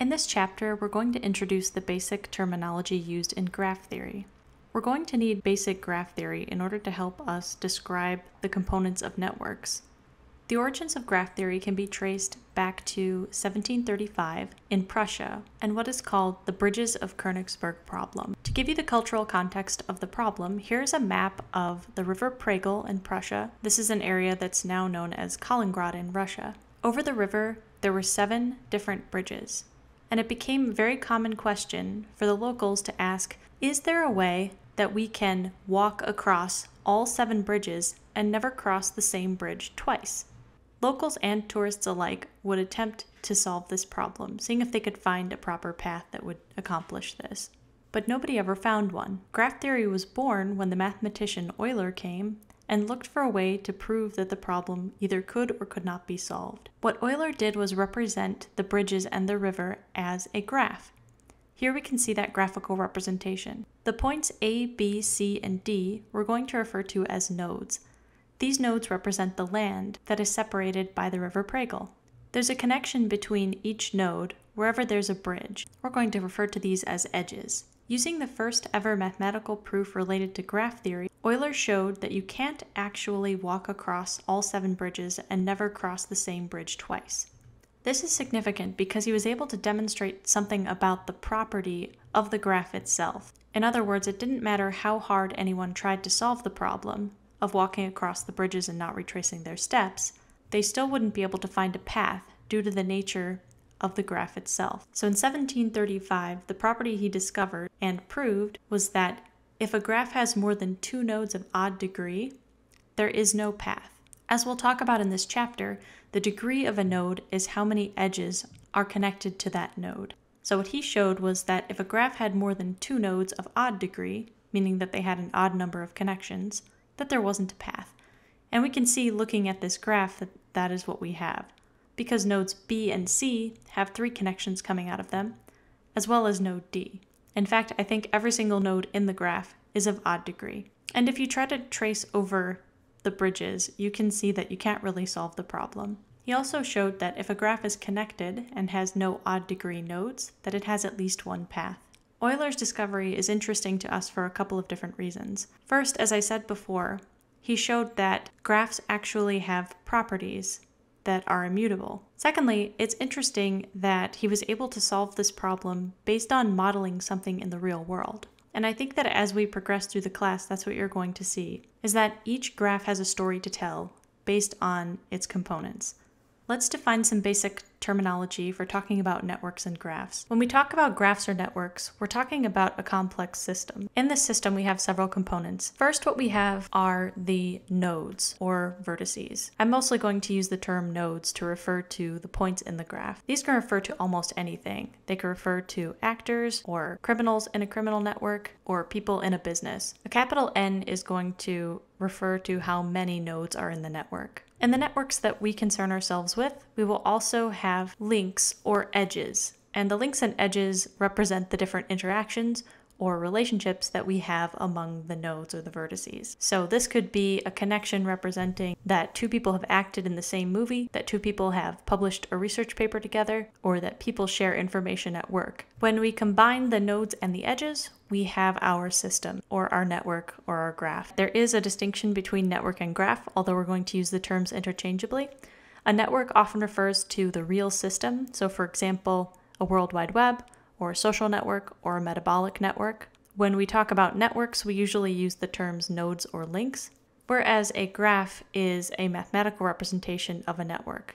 In this chapter, we're going to introduce the basic terminology used in graph theory. We're going to need basic graph theory in order to help us describe the components of networks. The origins of graph theory can be traced back to 1735 in Prussia and what is called the Bridges of Königsberg problem. To give you the cultural context of the problem, here's a map of the River Pregel in Prussia. This is an area that's now known as Kaliningrad in Russia. Over the river, there were seven different bridges, and it became a very common question for the locals to ask Is there a way that we can walk across all seven bridges and never cross the same bridge twice? Locals and tourists alike would attempt to solve this problem, seeing if they could find a proper path that would accomplish this. But nobody ever found one. Graph theory was born when the mathematician Euler came and looked for a way to prove that the problem either could or could not be solved. What Euler did was represent the bridges and the river as a graph. Here we can see that graphical representation. The points A, B, C, and D we're going to refer to as nodes. These nodes represent the land that is separated by the River Pregel. There's a connection between each node wherever there's a bridge. We're going to refer to these as edges. Using the first ever mathematical proof related to graph theory, Euler showed that you can't actually walk across all seven bridges and never cross the same bridge twice. This is significant because he was able to demonstrate something about the property of the graph itself. In other words, it didn't matter how hard anyone tried to solve the problem, of walking across the bridges and not retracing their steps, they still wouldn't be able to find a path due to the nature of the graph itself. So in 1735, the property he discovered and proved was that if a graph has more than two nodes of odd degree, there is no path. As we'll talk about in this chapter, the degree of a node is how many edges are connected to that node. So what he showed was that if a graph had more than two nodes of odd degree, meaning that they had an odd number of connections, that there wasn't a path. And we can see looking at this graph that that is what we have. Because nodes B and C have three connections coming out of them, as well as node D. In fact, I think every single node in the graph is of odd degree. And if you try to trace over the bridges, you can see that you can't really solve the problem. He also showed that if a graph is connected and has no odd degree nodes, that it has at least one path. Euler's discovery is interesting to us for a couple of different reasons. First, as I said before, he showed that graphs actually have properties that are immutable. Secondly, it's interesting that he was able to solve this problem based on modeling something in the real world. And I think that as we progress through the class, that's what you're going to see, is that each graph has a story to tell based on its components. Let's define some basic terminology for talking about networks and graphs. When we talk about graphs or networks, we're talking about a complex system. In this system, we have several components. First, what we have are the nodes or vertices. I'm mostly going to use the term nodes to refer to the points in the graph. These can refer to almost anything. They can refer to actors or criminals in a criminal network or people in a business. A capital N is going to refer to how many nodes are in the network. In the networks that we concern ourselves with, we will also have links or edges. And the links and edges represent the different interactions or relationships that we have among the nodes or the vertices. So this could be a connection representing that two people have acted in the same movie, that two people have published a research paper together, or that people share information at work. When we combine the nodes and the edges, we have our system or our network or our graph. There is a distinction between network and graph, although we're going to use the terms interchangeably. A network often refers to the real system. So for example, a World Wide Web or a social network, or a metabolic network. When we talk about networks, we usually use the terms nodes or links, whereas a graph is a mathematical representation of a network.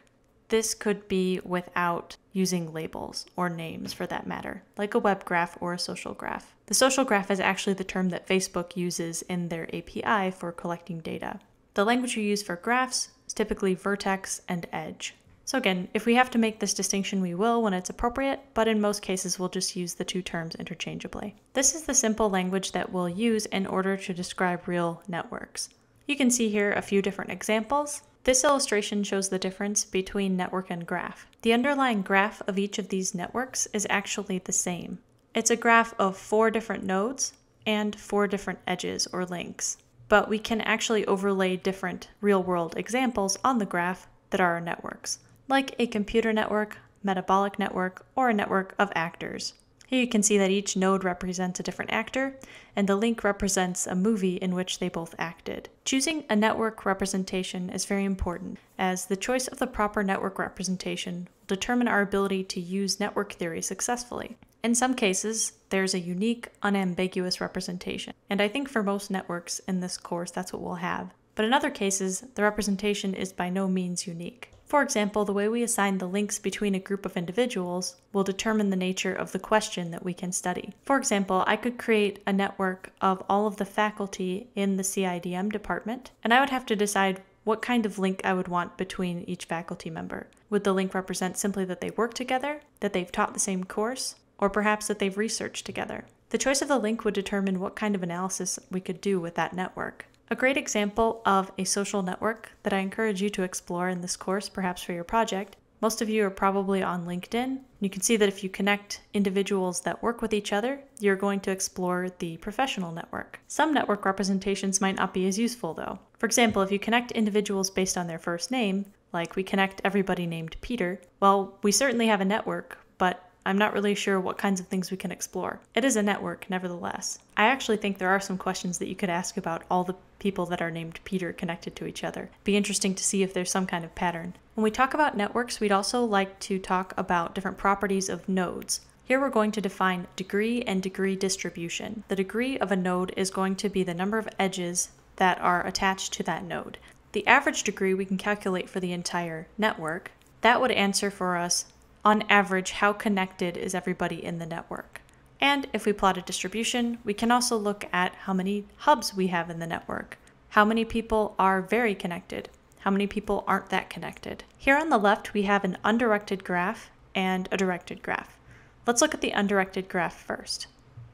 This could be without using labels or names for that matter, like a web graph or a social graph. The social graph is actually the term that Facebook uses in their API for collecting data. The language you use for graphs is typically vertex and edge. So again, if we have to make this distinction, we will when it's appropriate, but in most cases, we'll just use the two terms interchangeably. This is the simple language that we'll use in order to describe real networks. You can see here a few different examples. This illustration shows the difference between network and graph. The underlying graph of each of these networks is actually the same. It's a graph of four different nodes and four different edges or links. But we can actually overlay different real world examples on the graph that are our networks like a computer network, metabolic network, or a network of actors. Here you can see that each node represents a different actor, and the link represents a movie in which they both acted. Choosing a network representation is very important, as the choice of the proper network representation will determine our ability to use network theory successfully. In some cases, there's a unique, unambiguous representation, and I think for most networks in this course that's what we'll have. But in other cases, the representation is by no means unique. For example, the way we assign the links between a group of individuals will determine the nature of the question that we can study. For example, I could create a network of all of the faculty in the CIDM department, and I would have to decide what kind of link I would want between each faculty member. Would the link represent simply that they work together, that they've taught the same course, or perhaps that they've researched together? The choice of the link would determine what kind of analysis we could do with that network. A great example of a social network that I encourage you to explore in this course, perhaps for your project. Most of you are probably on LinkedIn. You can see that if you connect individuals that work with each other, you're going to explore the professional network. Some network representations might not be as useful though. For example, if you connect individuals based on their first name, like we connect everybody named Peter, well, we certainly have a network, but I'm not really sure what kinds of things we can explore. It is a network, nevertheless. I actually think there are some questions that you could ask about all the people that are named Peter connected to each other. Be interesting to see if there's some kind of pattern. When we talk about networks, we'd also like to talk about different properties of nodes. Here we're going to define degree and degree distribution. The degree of a node is going to be the number of edges that are attached to that node. The average degree we can calculate for the entire network. That would answer for us on average, how connected is everybody in the network? And if we plot a distribution, we can also look at how many hubs we have in the network. How many people are very connected? How many people aren't that connected? Here on the left, we have an undirected graph and a directed graph. Let's look at the undirected graph first.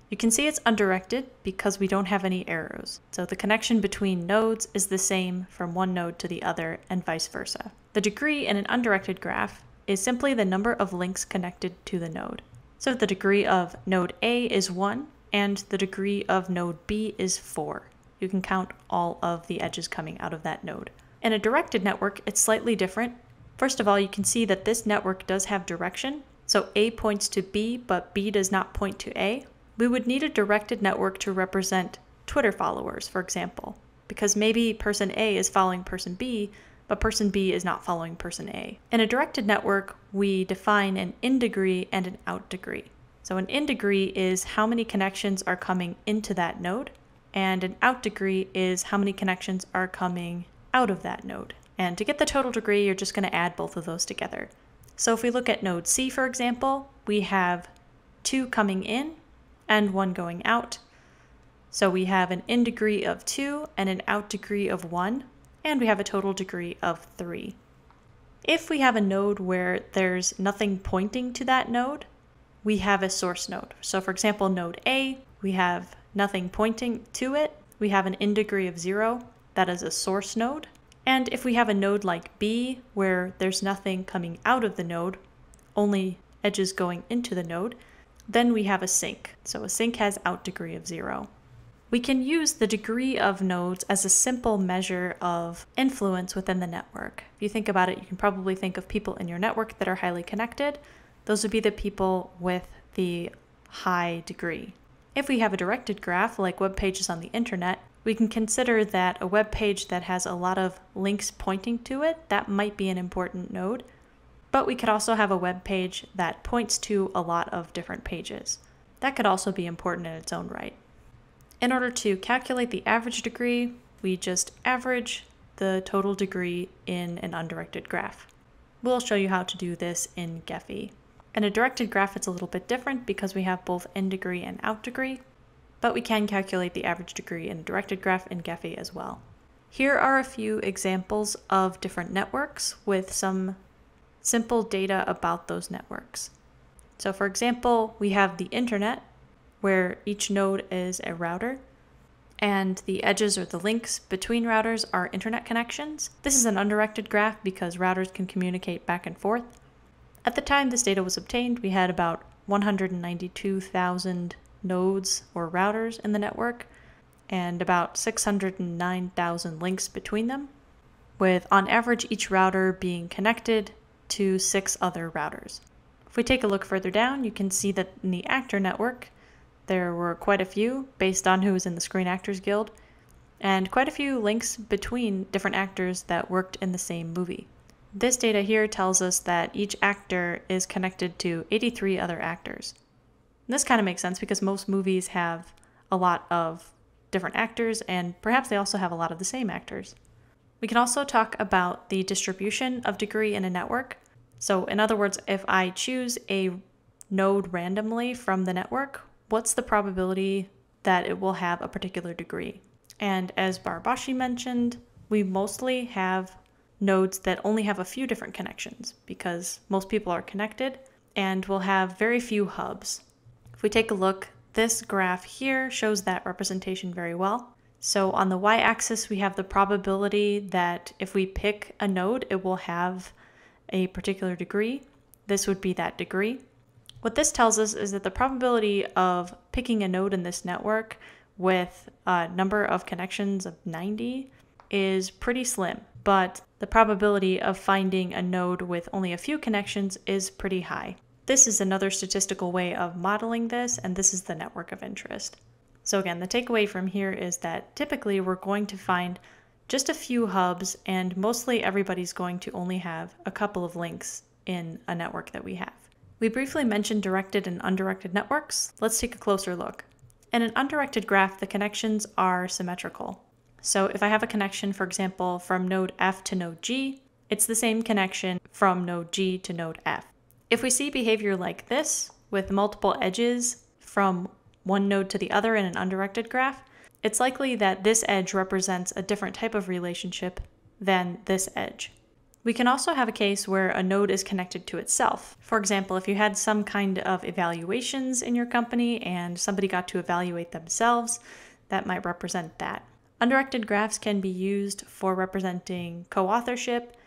You can see it's undirected because we don't have any arrows. So the connection between nodes is the same from one node to the other and vice versa. The degree in an undirected graph is simply the number of links connected to the node. So the degree of node A is 1 and the degree of node B is 4. You can count all of the edges coming out of that node. In a directed network, it's slightly different. First of all, you can see that this network does have direction. So A points to B, but B does not point to A. We would need a directed network to represent Twitter followers, for example, because maybe person A is following person B, but person B is not following person A. In a directed network, we define an in degree and an out degree. So an in degree is how many connections are coming into that node, and an out degree is how many connections are coming out of that node. And to get the total degree, you're just going to add both of those together. So if we look at node C, for example, we have two coming in and one going out. So we have an in degree of 2 and an out degree of 1 and we have a total degree of 3. If we have a node where there's nothing pointing to that node, we have a source node. So for example, node A, we have nothing pointing to it. We have an in degree of 0, that is a source node. And if we have a node like B, where there's nothing coming out of the node, only edges going into the node, then we have a sink. So a sink has out degree of 0. We can use the degree of nodes as a simple measure of influence within the network. If you think about it, you can probably think of people in your network that are highly connected. Those would be the people with the high degree. If we have a directed graph, like web pages on the internet, we can consider that a web page that has a lot of links pointing to it, that might be an important node. But we could also have a web page that points to a lot of different pages. That could also be important in its own right. In order to calculate the average degree, we just average the total degree in an undirected graph. We'll show you how to do this in Gephi. In a directed graph, it's a little bit different because we have both in degree and out degree, but we can calculate the average degree in a directed graph in Gephi as well. Here are a few examples of different networks with some simple data about those networks. So for example, we have the internet, where each node is a router and the edges or the links between routers are internet connections. This is an undirected graph because routers can communicate back and forth. At the time this data was obtained, we had about 192,000 nodes or routers in the network and about 609,000 links between them, with on average each router being connected to six other routers. If we take a look further down, you can see that in the actor network, there were quite a few based on who was in the Screen Actors Guild, and quite a few links between different actors that worked in the same movie. This data here tells us that each actor is connected to 83 other actors. And this kind of makes sense because most movies have a lot of different actors, and perhaps they also have a lot of the same actors. We can also talk about the distribution of degree in a network. So, in other words, if I choose a node randomly from the network, what's the probability that it will have a particular degree? And as Barabási mentioned, we mostly have nodes that only have a few different connections because most people are connected and will have very few hubs. If we take a look, this graph here shows that representation very well. So on the y-axis, we have the probability that if we pick a node, it will have a particular degree. This would be that degree. What this tells us is that the probability of picking a node in this network with a number of connections of 90 is pretty slim, but the probability of finding a node with only a few connections is pretty high. This is another statistical way of modeling this, and this is the network of interest. So again, the takeaway from here is that typically we're going to find just a few hubs, and mostly everybody's going to only have a couple of links in a network that we have. We briefly mentioned directed and undirected networks. Let's take a closer look. In an undirected graph, the connections are symmetrical. So if I have a connection, for example, from node F to node G, it's the same connection from node G to node F. If we see behavior like this, with multiple edges from one node to the other in an undirected graph, it's likely that this edge represents a different type of relationship than this edge. We can also have a case where a node is connected to itself. For example, if you had some kind of evaluations in your company and somebody got to evaluate themselves, that might represent that. Undirected graphs can be used for representing co-authorship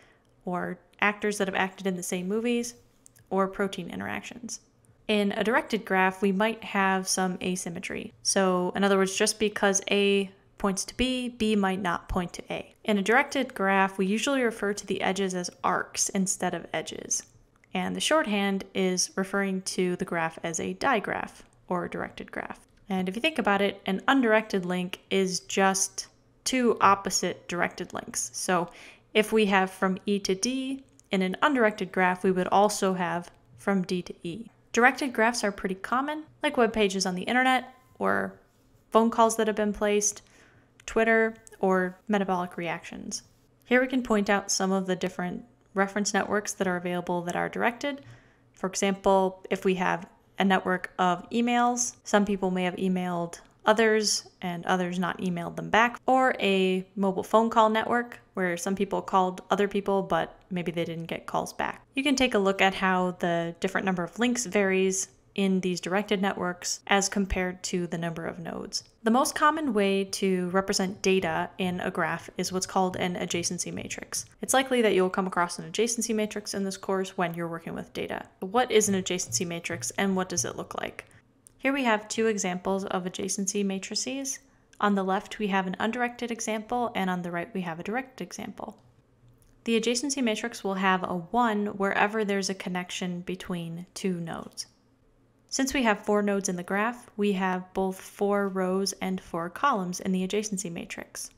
or actors that have acted in the same movies or protein interactions. In a directed graph, we might have some asymmetry. So in other words, just because A points to B, B might not point to A. In a directed graph, we usually refer to the edges as arcs instead of edges. And the shorthand is referring to the graph as a digraph or a directed graph. And if you think about it, an undirected link is just two opposite directed links. So if we have from E to D in an undirected graph, we would also have from D to E. Directed graphs are pretty common, like web pages on the internet or phone calls that have been placed, Twitter, or metabolic reactions. Here we can point out some of the different reference networks that are available that are directed. For example, if we have a network of emails, some people may have emailed others and others not emailed them back, or a mobile phone call network where some people called other people but maybe they didn't get calls back. You can take a look at how the different number of links varies in these directed networks as compared to the number of nodes. The most common way to represent data in a graph is what's called an adjacency matrix. It's likely that you'll come across an adjacency matrix in this course when you're working with data. What is an adjacency matrix and what does it look like? Here we have two examples of adjacency matrices. On the left, we have an undirected example, and on the right, we have a directed example. The adjacency matrix will have a 1 wherever there's a connection between two nodes. Since we have four nodes in the graph, we have both four rows and four columns in the adjacency matrix.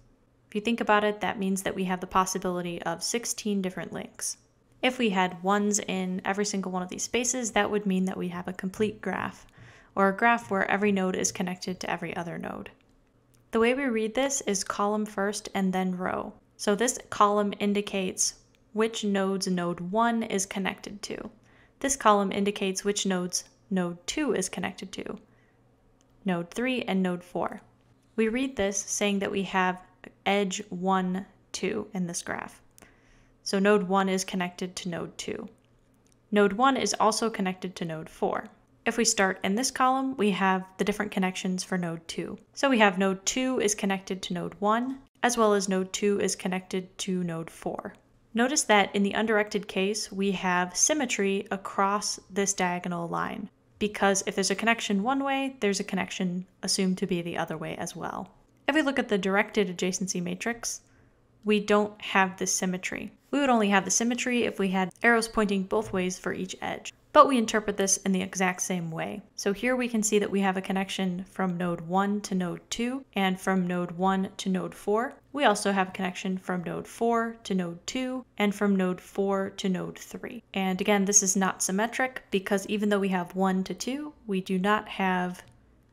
If you think about it, that means that we have the possibility of 16 different links. If we had ones in every single one of these spaces, that would mean that we have a complete graph, or a graph where every node is connected to every other node. The way we read this is column first and then row. So this column indicates which nodes node 1 is connected to. This column indicates which nodes node 2 is connected to, node 3, and node 4. We read this saying that we have edge 1, 2 in this graph. So node 1 is connected to node 2. Node 1 is also connected to node 4. If we start in this column, we have the different connections for node 2. So we have node 2 is connected to node 1, as well as node 2 is connected to node 4. Notice that in the undirected case, we have symmetry across this diagonal line because if there's a connection one way, there's a connection assumed to be the other way as well. If we look at the directed adjacency matrix, we don't have this symmetry. We would only have the symmetry if we had arrows pointing both ways for each edge. but we interpret this in the exact same way. So here we can see that we have a connection from node 1 to node 2 and from node 1 to node 4. We also have a connection from node 4 to node 2 and from node 4 to node 3. And again, this is not symmetric because even though we have 1 to 2, we do not have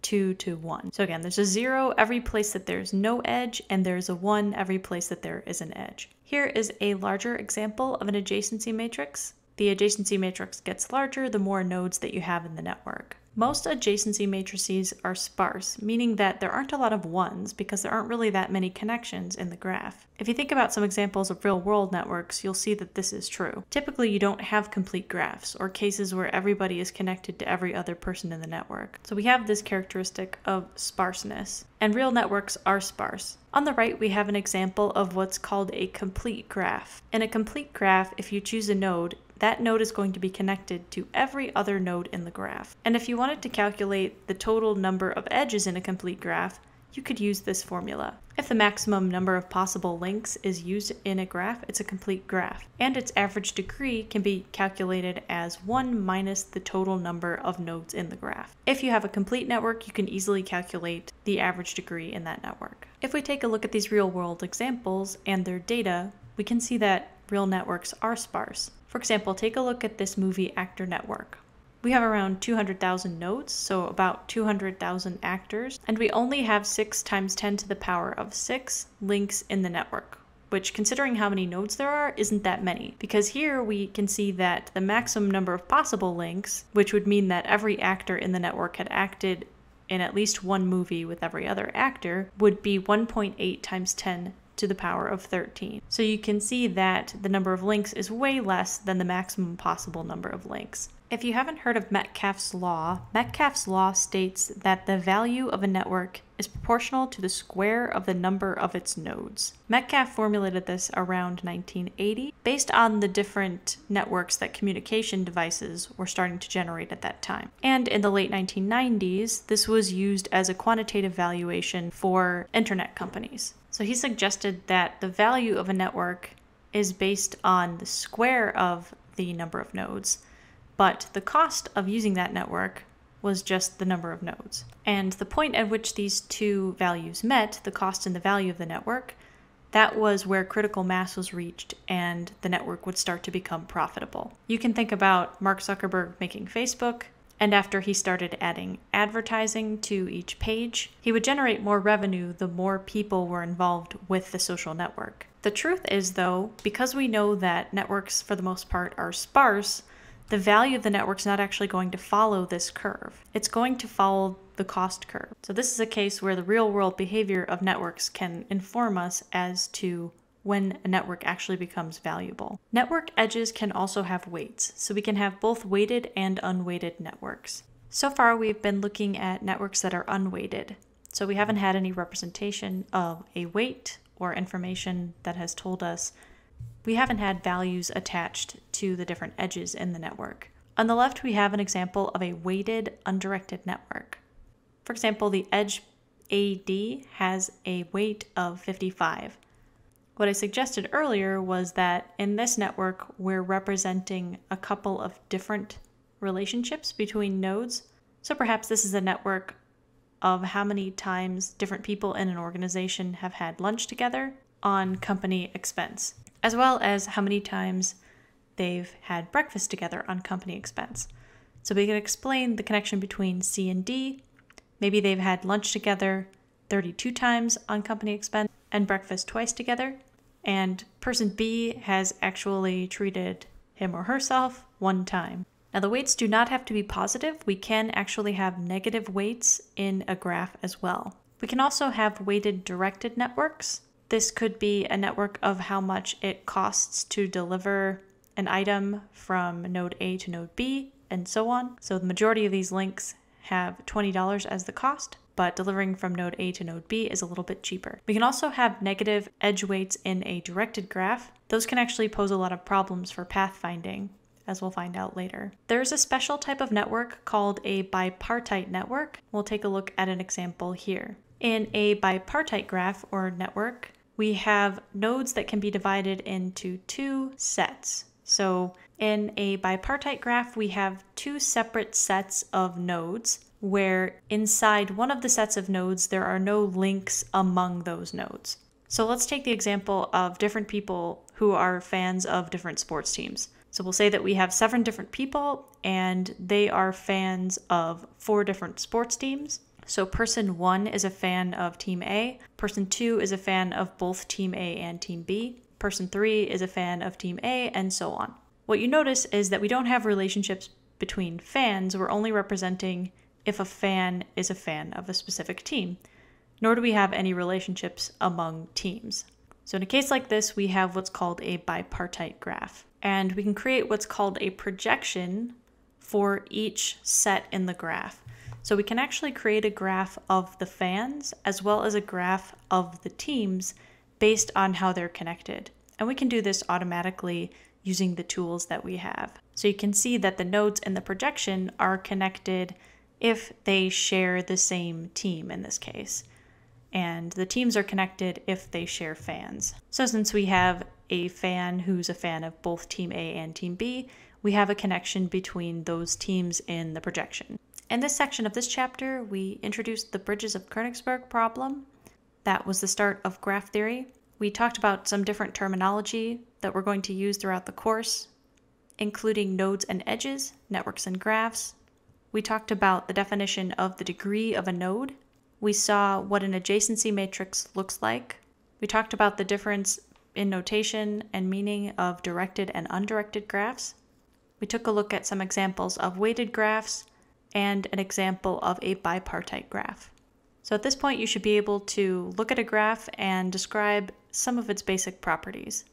2 to 1. So again, there's a 0 every place that there's no edge, and there's a 1 every place that there is an edge. Here is a larger example of an adjacency matrix. The adjacency matrix gets larger the more nodes that you have in the network. Most adjacency matrices are sparse, meaning that there aren't a lot of ones because there aren't really that many connections in the graph. If you think about some examples of real world networks, you'll see that this is true. Typically, you don't have complete graphs or cases where everybody is connected to every other person in the network. So we have this characteristic of sparseness, and real networks are sparse. On the right, we have an example of what's called a complete graph. In a complete graph, if you choose a node, that node is going to be connected to every other node in the graph. And if you wanted to calculate the total number of edges in a complete graph, you could use this formula. If the maximum number of possible links is used in a graph, it's a complete graph, and its average degree can be calculated as 1 minus the total number of nodes in the graph. If you have a complete network, you can easily calculate the average degree in that network. If we take a look at these real-world examples and their data, we can see that real networks are sparse. For example, take a look at this movie actor network. We have around 200,000 nodes, so about 200,000 actors, and we only have 6 times 10 to the power of 6 links in the network, which considering how many nodes there are, isn't that many. Because here we can see that the maximum number of possible links, which would mean that every actor in the network had acted in at least one movie with every other actor, would be 1.8 times 10 to the power of 13. So you can see that the number of links is way less than the maximum possible number of links. If you haven't heard of Metcalfe's law, Metcalfe's law states that the value of a network is proportional to the square of the number of its nodes. Metcalfe formulated this around 1980 based on the different networks that communication devices were starting to generate at that time. And in the late 1990s, this was used as a quantitative valuation for internet companies. So he suggested that the value of a network is based on the square of the number of nodes but the cost of using that network was just the number of nodes. And the point at which these two values met, the cost and the value of the network, that was where critical mass was reached and the network would start to become profitable. You can think about Mark Zuckerberg making Facebook, and after he started adding advertising to each page, he would generate more revenue the more people were involved with the social network. The truth is, though, because we know that networks for the most part are sparse, the value of the network is not actually going to follow this curve. It's going to follow the cost curve. So this is a case where the real world behavior of networks can inform us as to when a network actually becomes valuable. Network edges can also have weights, so we can have both weighted and unweighted networks. So far, we've been looking at networks that are unweighted, so we haven't had any representation of a weight or information that has told us we haven't had values attached to the different edges in the network. On the left, we have an example of a weighted undirected network. For example, the edge AD has a weight of 55. What I suggested earlier was that in this network, we're representing a couple of different relationships between nodes. So perhaps this is a network of how many times different people in an organization have had lunch together on company expense as well as how many times they've had breakfast together on company expense. So we can explain the connection between C and D. Maybe they've had lunch together 32 times on company expense and breakfast twice together. And person B has actually treated him or herself one time. Now, the weights do not have to be positive. We can actually have negative weights in a graph as well. We can also have weighted directed networks. This could be a network of how much it costs to deliver an item from node A to node B, and so on. So the majority of these links have $20 as the cost, but delivering from node A to node B is a little bit cheaper. We can also have negative edge weights in a directed graph. Those can actually pose a lot of problems for pathfinding, as we'll find out later. There's a special type of network called a bipartite network. We'll take a look at an example here. In a bipartite graph or network, we have nodes that can be divided into two sets. So In a bipartite graph, we have two separate sets of nodes where inside one of the sets of nodes, there are no links among those nodes. So let's take the example of different people who are fans of different sports teams. So we'll say that we have seven different people and they are fans of four different sports teams. So person one is a fan of team A, person two is a fan of both team A and team B, person three is a fan of team A, and so on. What you notice is that we don't have relationships between fans, we're only representing if a fan is a fan of a specific team, nor do we have any relationships among teams. So in a case like this, we have what's called a bipartite graph. And we can create what's called a projection for each set in the graph. So we can actually create a graph of the fans as well as a graph of the teams based on how they're connected. And we can do this automatically using the tools that we have. So you can see that the nodes in the projection are connected if they share the same team in this case. And the teams are connected if they share fans. So since we have a fan who's a fan of both Team A and Team B, we have a connection between those teams in the projection. In this section of this chapter, we introduced the Bridges of Königsberg problem. That was the start of graph theory. We talked about some different terminology that we're going to use throughout the course, including nodes and edges, networks and graphs. We talked about the definition of the degree of a node. We saw what an adjacency matrix looks like. We talked about the difference in notation and meaning of directed and undirected graphs. We took a look at some examples of weighted graphs and an example of a bipartite graph. So at this point, you should be able to look at a graph and describe some of its basic properties.